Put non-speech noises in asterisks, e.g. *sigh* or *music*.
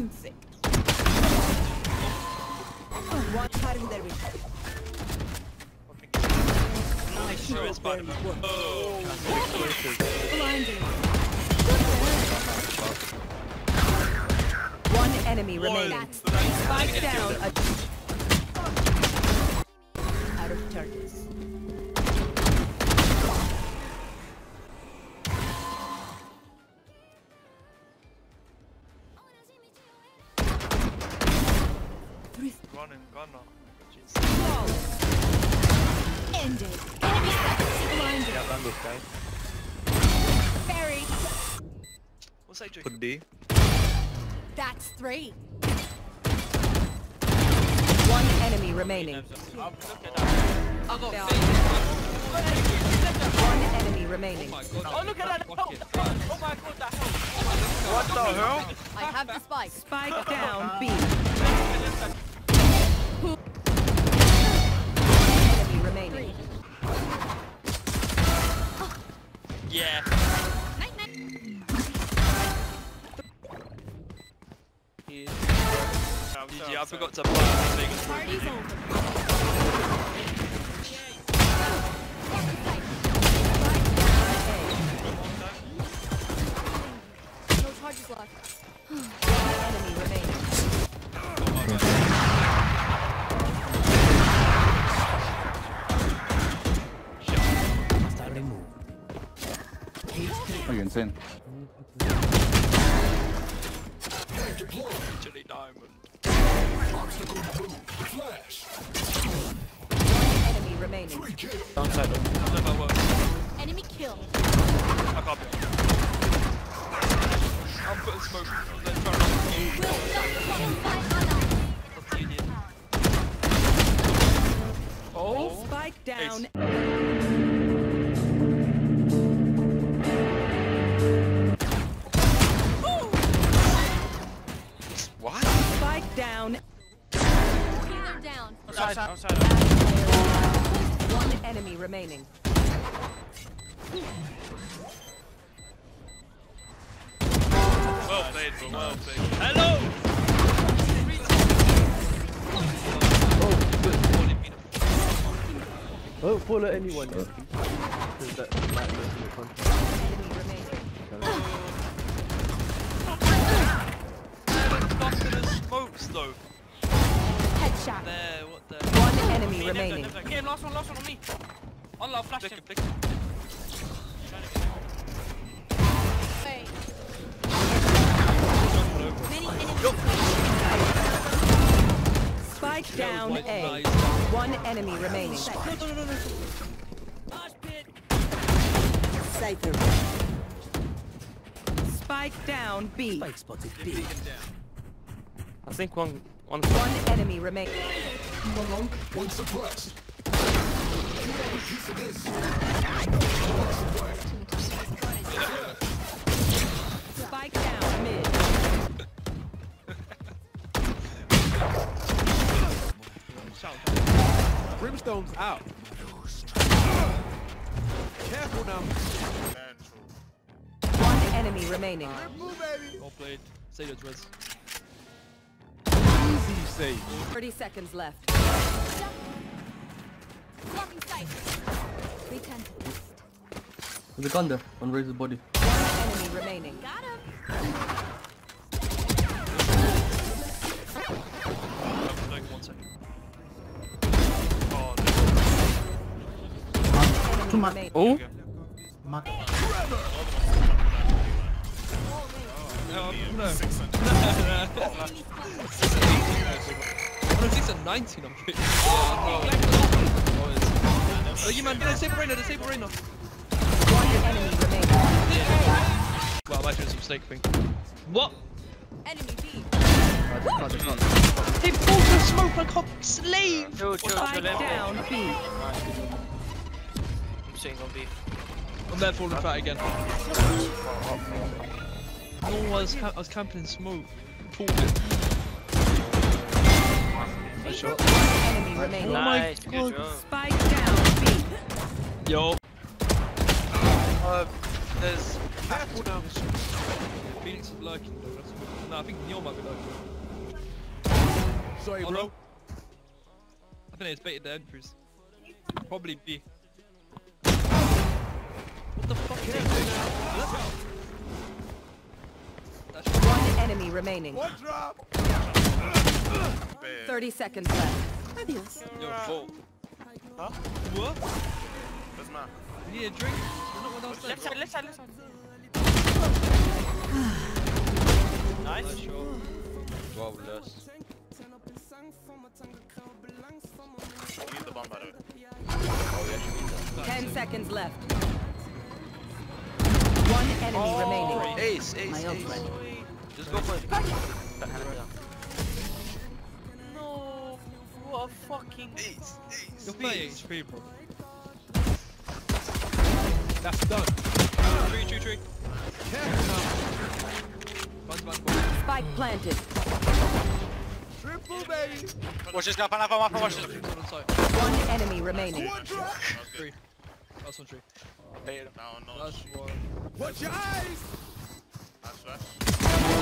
insect. One cutting their vision. Nice shot, Spider-Man. Oh. Blinding. One enemy remaining. Spike down. Gunner. Jeez. Ended. Enemy blinded. Yeah, run this guy. Buried. What's that doing? Could be. That's three. One enemy remaining. I'll look at that. I got Yeah. face. One enemy remaining. Oh god. Oh, look at that! Fuck. Oh my god, that! What the hell? I have the spike. Spike *laughs* down. B. Enemy remaining. Yeah. GG, I forgot to buy the biggest Party's over. You're insane. Chili diamond. Enemy remaining. Downside. I've never worked. Enemy kill. I can't be on. I'm putting smoke. Let's try and idiot. Oh. Spike down. What? Outside, outside. One enemy remaining. Well played, bro. Well played. Hello! Oh, pull at anyone. Yeah. There's that light that's in the front. Enemy remaining. Busted as smokes though. Headshot. There, what the? One enemy Me, left, remaining. left, left. Game, last one, last one on me. Allah, flash Flick him. it, flick it. Wait. Spike down A. One enemy remaining. Cypher. Spike down B. I think one, one. One enemy remaining. Spike down mid. Brimstone's out. Careful now. One enemy remaining. Well played. Say your dress. Easy save. 30 seconds left. Blocking sight. Recon. There's a gun there on Razor's body. One enemy remaining. Got him. Like. Oh, Enemy. Oh? no. No, no. On a 6 and 19, I'm pretty Oh, no. Oh, you man, Saber Rainer, the Saber Rainer. One. Well, I'm actually some snake thing. What? Enemy B. They pulled the smoke like a slave! Chill, chill, chill. down B. I'm sitting on B. I'm there falling fat again. No, I was, ca- I was camping in smoke. Pulled it. Nice shot. Enemy remaining. my Nice, good God. job. Spike down B. Yo. Uh, there's Careful now. Phoenix is lurking though, that's good. no, I think Neil might be low. Sorry, Oh, bro. no. I think it's baited the entries. Probably B. What the fuck is that? That's One enemy remaining. One drop. 30 seconds left. Adios. Yo, full. Huh? What? Doesn't matter. You need a drink? There's not one downstairs. Left side, left side, left side. Nice Nice. shot. Flawless. Use the bomb, by the way. Oh, yeah, she beat 10 seconds left. Oh, one enemy remaining. Ace, ace, My ace. ready. Just go for it. Hand it down. No. What a fucking. Ace, ace. You're playing HP, bro. That's done. Tree, tree, tree. Careful now. One's back, one. Spike planted. Triple, baby. Watch this guy, pan up, pan up, watch this. Three's. One enemy remaining. One drop. Last one tree. Bait him. No, no. Last one. Watch your eyes.